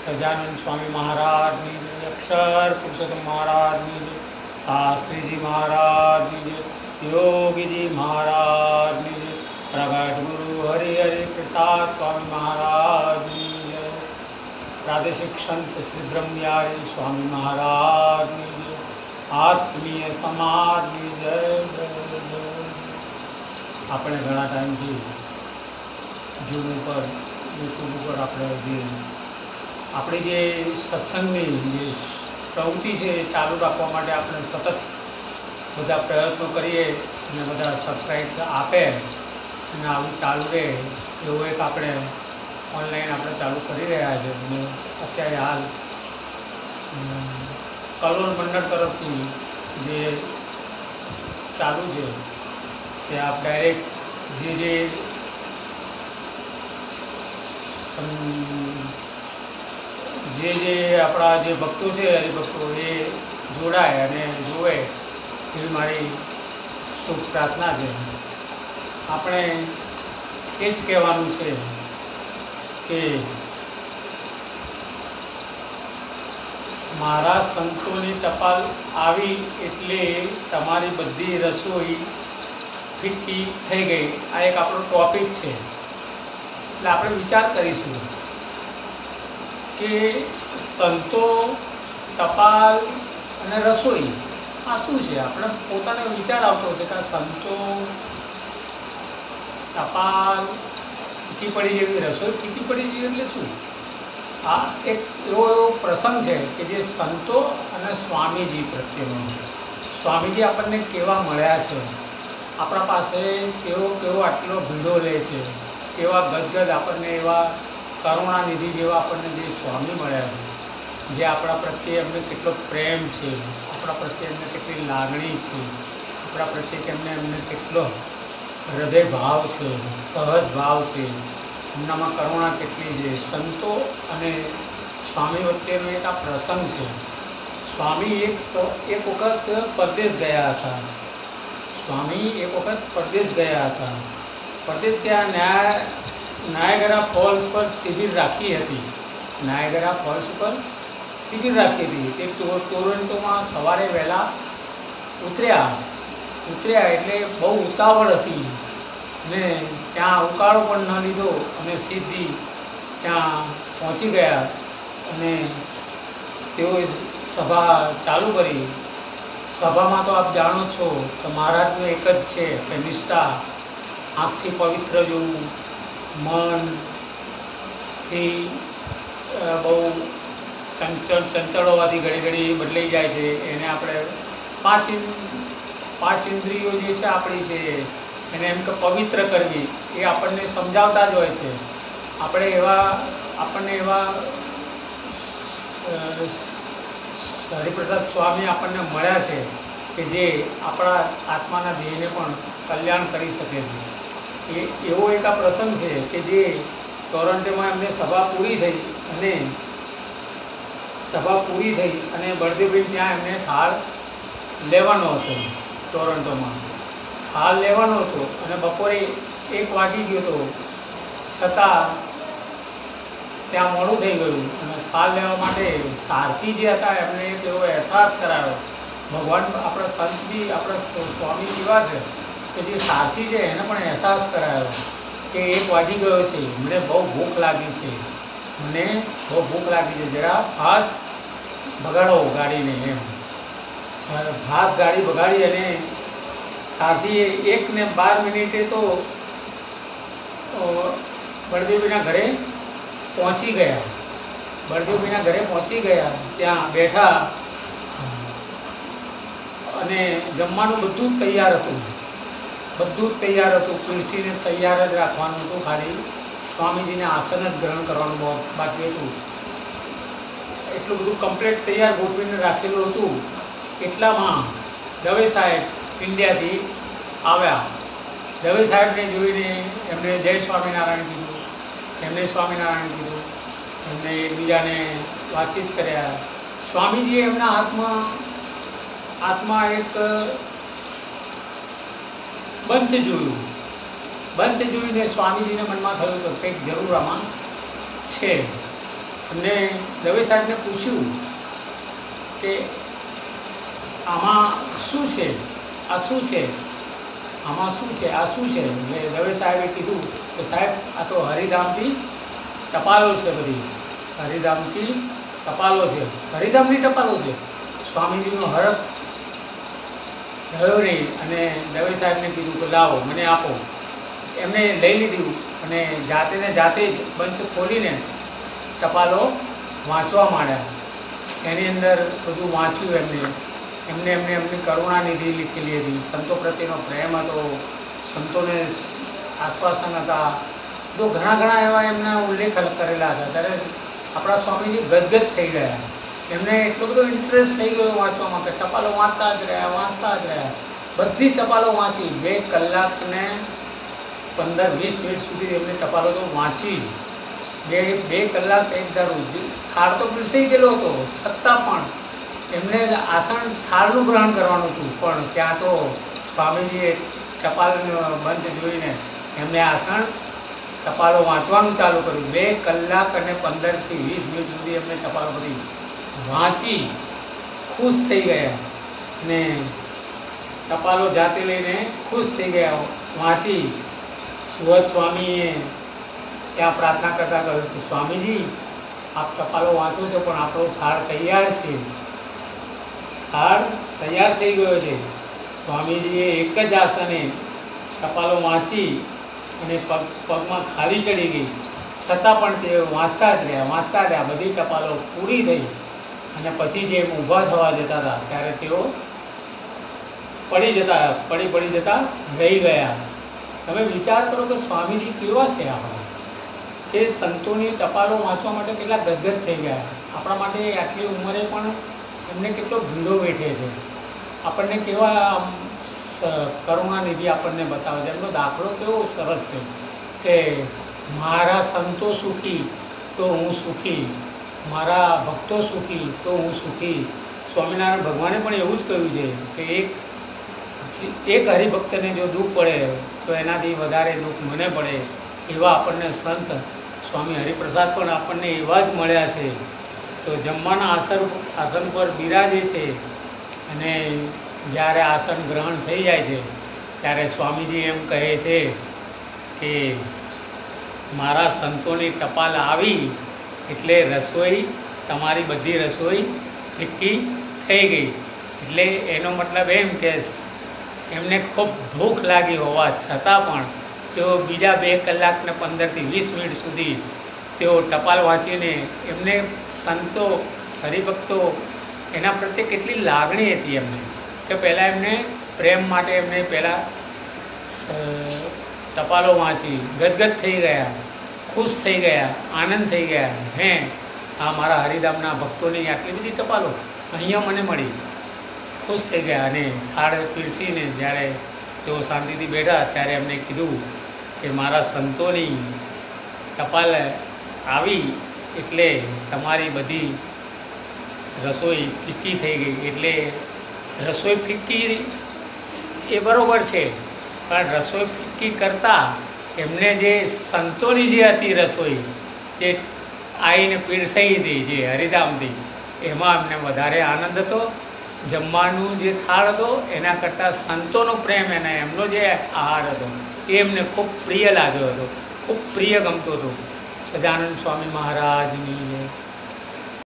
સજાનંદ સ્વામી મહારાજની જય અક્ષર પુરુષોત્તમ મહારાજની જય શાસ્ત્રીજી મહારાજની જય યોગીજી મહારાજની જય પ્રગટ ગુરુ હરિ હરિ પ્રસાદ સ્વામી મહારાજની જય પ્રાદેશિક સંત શ્રી બ્રહ્મયારી સ્વામી મહારાજની જય આત્મીય સમાજની જય જય જય આપણે ઘણા ટાઈમથી ઝૂમ ઉપર યુટ્યુબ ઉપર આપણે જે આપણી જે સત્સંગની જે પ્રવૃત્તિ છે એ ચાલુ રાખવા માટે આપણે સતત બધા પ્રયત્નો કરીએ અને બધા સબસ્ક્રાઈબ આપે અને આવું ચાલુ રહે એવું એક આપણે ઓનલાઈન આપણે ચાલુ કરી રહ્યા છે. અને અત્યારે હાલ કલોલ મંડળ તરફથી જે ચાલુ છે તે આપ ડાયરેક્ટ જે જે જે જે આપણા જે ભક્તો છે, હરિભક્તો, એ જોડાય અને જોવે એવી મારી શુભ પ્રાર્થના છે. આપણે એ જ કહેવાનું છે કે મારા સંતોની ટપાલ આવી એટલે તમારી બધી રસોઈ ફિક્કી થઈ ગઈ. આ એક આપણો ટોપિક છે. એટલે આપણે વિચાર કરીશું. કે સંતો, ટપાલ અને રસોઈ, આ શું છે? આપણે પોતાને વિચાર આવતો છે કે આ સંતો, ટપાલ ફીકી પડી જેવી રસોઈ ફીકી પડી જેવી એટલે શું? આ એક એવો એવો પ્રસંગ છે કે જે સંતો અને સ્વામીજી પ્રત્યેનો છે. સ્વામીજી આપણને કેવા મળ્યા છે? આપણા પાસે કેવો કેવો આટલો ભીડો લે છે? કેવા ગદગદ આપણને એવા કરુણાનિધિ જેવા આપણને જે સ્વામી મળ્યા છે, જે આપણા પ્રત્યે એમને કેટલો પ્રેમ છે, આપણા પ્રત્યે એમને કેટલી લાગણી છે, આપણા પ્રત્યે એમને એમને કેટલો હૃદય ભાવ છે સહજ ભાવ છે, એમનામાં કરુણા કેટલી છે. સંતો અને સ્વામી વચ્ચેનો એક આ પ્રસંગ છે. સ્વામી એક એક વખત પરદેશ ગયા હતા. સ્વામી એક વખત પરદેશ ગયા હતા. પરદેશ ગયા ન્યાય નાયગરા ફોલ્સ પર શિબિર રાખી હતી. નાયગરા ફોલ્સ પર શિબિર રાખી હતી. તે ટોરન્ટોમાં સવારે વહેલા ઉતર્યા. ઉતર્યા એટલે બહુ ઉતાવળ હતી. ને ત્યાં ઉકાળો પણ ન લીધો અને સીધી ત્યાં પહોંચી ગયા અને તેઓએ સભા ચાલુ કરી. સભામાં તો આપ જાણો છો કે મહારાજનું એક જ છે કે નિષ્ઠા આંખથી પવિત્ર જોવું. મનથી બહુ ચંચળ ચંચળ હોવાથી ઘડી ઘડી બદલાઈ જાય છે. એને આપણે પાંચ પાંચ ઇન્દ્રિયો જે છે આપણી છે, એને એમ કે પવિત્ર કરવી, એ આપણને સમજાવતા જ હોય છે. આપણે એવા, આપણને એવા હરિપ્રસાદ સ્વામી આપણને મળ્યા છે કે જે આપણા આત્માના દેહને પણ કલ્યાણ કરી શકે છે. એ એવો એક આ પ્રસંગ છે કે જે ટોરન્ટોમાં એમને સભા પૂરી થઈ અને સભા પૂરી થઈ અને બળદેવભાઈ ત્યાં એમને થાળ લેવાનો હતો ટોરન્ટોમાં. થાળ લેવાનો હતો અને બપોરે એક વાગી ગયો હતો. છતાં ત્યાં મોડું થઈ ગયું અને થાળ લેવા માટે સારથી જે હતા એમને એક એવો અહેસાસ કરાયો. ભગવાન આપણા સંત બી આપણા સ્વામી કેવા છે. જે સારથી છે એને પણ અહેસાસ કરાયો કે એક વાગી ગયો છે. મને બહુ ભૂખ લાગી છે. મને બહુ ભૂખ લાગી છે. જરા ફાસ્ટ બગાડો ગાડીને એમ. ફાસ ગાડી બગાડી અને સારથીએ એક ને બાર મિનિટે તો બળદેવીના ઘરે પહોંચી ગયા. બળદેવીના ઘરે પહોંચી ગયા. ત્યાં બેઠા અને જમવાનું બધું જ તૈયાર હતું. બધું જ તૈયાર હતું. તુલસીને તૈયાર જ રાખવાનું હતું. ખાલી સ્વામીજીને આસન જ ગ્રહણ કરવાનું બાકી હતું. એટલું બધું કમ્પ્લીટ તૈયાર ગોઠવીને રાખેલું હતું. એટલામાં દવે સાહેબ ઇન્ડિયાથી આવ્યા. દવે સાહેબને જોઈને એમને જય સ્વામિનારાયણ કીધું. એમને સ્વામિનારાયણ કીધું. એમને એકબીજાને વાતચીત કર્યા. સ્વામીજીએ એમના હાથમાં હાથમાં એક બંચ જોયું. બંચ જોઈને સ્વામીજીને મનમાં થયું કે કંઈક જરૂર આમાં છે. અને દવે સાહેબને પૂછ્યું કે આમાં શું છે? આ શું છે? આમાં શું છે? આ શું છે? એટલે દવે સાહેબે કીધું કે સાહેબ, આ તો હરિધામથી ટપાલો છે બધી. હરિધામથી ટપાલો છે. હરિધામની ટપાલો છે. સ્વામીજીનો હરખ રહ્યો નહીં અને દવે સાહેબને કીધું કે લાવો, મને આપો. એમને લઈ લીધું અને જાતે ને જાતે જ બંચ ખોલીને ટપાલો વાંચવા માંડ્યા. એની અંદર બધું વાંચ્યું એમને. એમને એમને એમની કરુણાનિધિ લીખેલી હતી. સંતો પ્રત્યેનો પ્રેમ હતો. સંતોને આશ્વાસન હતા. તો ઘણા ઘણા એવા એમના ઉલ્લેખ કરેલા હતા. ત્યારે આપણા સ્વામીજી ગદગદ થઈ ગયા. એમને એટલો બધો ઇન્ટરેસ્ટ થઈ ગયો વાંચવામાં કે ટપાલો વાંચતા જ રહ્યા, વાંચતા જ રહ્યા. બધી ટપાલો વાંચી. બે કલાકને પંદર વીસ મિનિટ સુધી એમને ટપાલો તો વાંચી જ. બે બે કલાક એક ધારું. થાળ તો પીરસાઈ ગયેલો હતો, છતાં પણ એમને આસન થાળનું ગ્રહણ કરવાનું હતું. પણ ત્યાં તો સ્વામીજીએ ટપાલ બંધ જોઈને એમને આસન ટપાલો વાંચવાનું ચાલુ કર્યું. બે કલાક અને પંદરથી વીસ મિનિટ સુધી એમને ટપાલો બધી વાંચી ખુશ થઈ ગયા અને ટપાલો જાતે લઈને ખુશ થઈ ગયા. વાંચી, સુરત સ્વામીએ ત્યાં પ્રાર્થના કરતાં કહ્યું કે, સ્વામીજી, આપ ટપાલો વાંચો છો, પણ આપણો થાળ તૈયાર છે. થાળ તૈયાર થઈ ગયો છે. સ્વામીજીએ એક જ આસને ટપાલો વાંચી અને પગ, પગમાં ખાલી ચડી ગઈ. છતાં પણ તે વાંચતા જ રહ્યા, વાંચતા રહ્યા. બધી ટપાલો પૂરી થઈ. અને પછી જેમ ઊભા થવા જતા હતા, ત્યારે તેઓ પડી જતા, પડી પડી જતા રહી ગયા. તમે વિચાર કરો કે સ્વામીજી કેવા છે આપણા? કે સંતોની ટપાલો વાંચવા માટે કેટલા ગદગદ થઈ ગયા. આપણા માટે આટલી ઉંમરે પણ એમને કેટલો ભીડો બેઠે છે. આપણને કેવા કરુણાનિધિ આપણને બતાવે છે. એમનો દાખલો કેવો સરસ છે કે, મારા સંતો સુખી તો હું સુખી. મારા ભક્તો સુખી, તો હું સુખી. સ્વામિનારાયણ ભગવાને પણ એવું જ કહ્યું છે કે એક એક હરિભક્તને જો દુઃખ પડે, તો એનાથી વધારે દુઃખ મને પડે એવા આપણને સંત સ્વામી હરિપ્રસાદ પણ આપણને એવા જ મળ્યા છે. તો જમવાના આસન આસન પર બિરાજે છે અને જ્યારે આસન ગ્રહણ થઈ જાય છે, ત્યારે સ્વામીજી એમ કહે છે કે મારા સંતોની ટપાલ આવી એટલે રસોઈ તમારી બધી રસોઈ ફિક્કી થઈ ગઈ. એટલે એનો મતલબ એમ કે એમને ખૂબ ભૂખ લાગી હોવા છતાં પણ તેઓ બીજા બે કલાકને પંદરથી વીસ મિનિટ સુધી તેઓ ટપાલ વાંચીને એમને સંતો, હરિભક્તો એના પ્રત્યે કેટલી લાગણી હતી એમને. કે પહેલાં એમને પ્રેમ માટે એમને પહેલાં ટપાલો વાંચી ગદગદ થઈ ગયા. ખુશ થઈ ગયા, આનંદ થઈ ગયા. હે, આ મારા હરિધામના ભક્તોની આટલી બધી ટપાલો અહીંયા મને મળી. ખુશ થઈ ગયા અને થાળ પીરસીને જ્યારે તેઓ શાંતિથી બેઠા ત્યારે એમને કીધું કે મારા સંતોની ટપાલ આવી એટલે તમારી બધી રસોઈ ફિક્કી થઈ ગઈ. એટલે રસોઈ ફિક્કી એ બરાબર છે, પણ રસોઈ ફિક્કી કરતાં એમને જે સંતોની જે હતી રસોઈ, જે આવીને પીરસાઈ હતી, જે હરિધામથી, એમાં એમને વધારે આનંદ હતો. જમવાનું જે થાળ હતો, એના કરતાં સંતોનો પ્રેમ એને એમનો જે આહાર હતો, એ એમને ખૂબ પ્રિય લાગ્યો હતો, ખૂબ પ્રિય ગમતો હતો. સજાનંદ સ્વામી મહારાજની